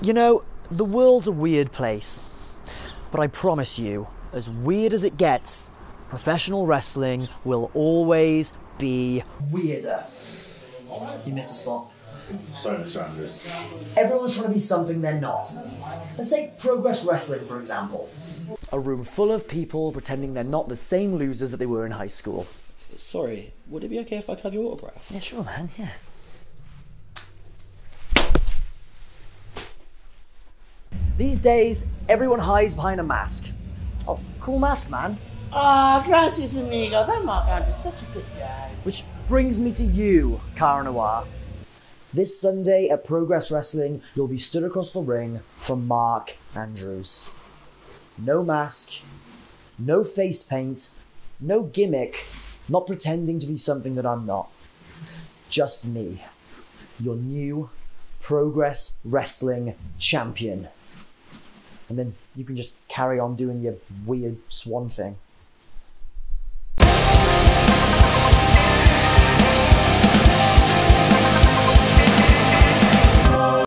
You know, the world's a weird place. But I promise you, as weird as it gets, professional wrestling will always be weirder. You missed a spot. Sorry, Mr. Andrews. Everyone's trying to be something they're not. Let's take Progress Wrestling, for example. A room full of people pretending they're not the same losers that they were in high school. Sorry, would it be okay if I could have your autograph? Yeah, sure, man, yeah. These days, everyone hides behind a mask. Oh, cool mask, man. Ah, gracias, amigo. That Mark Andrews is such a good guy. Which brings me to you, Cara Noir. This Sunday at Progress Wrestling, you'll be stood across the ring from Mark Andrews. No mask, no face paint, no gimmick, not pretending to be something that I'm not. Just me, your new Progress Wrestling champion. And then you can just carry on doing your weird swan thing.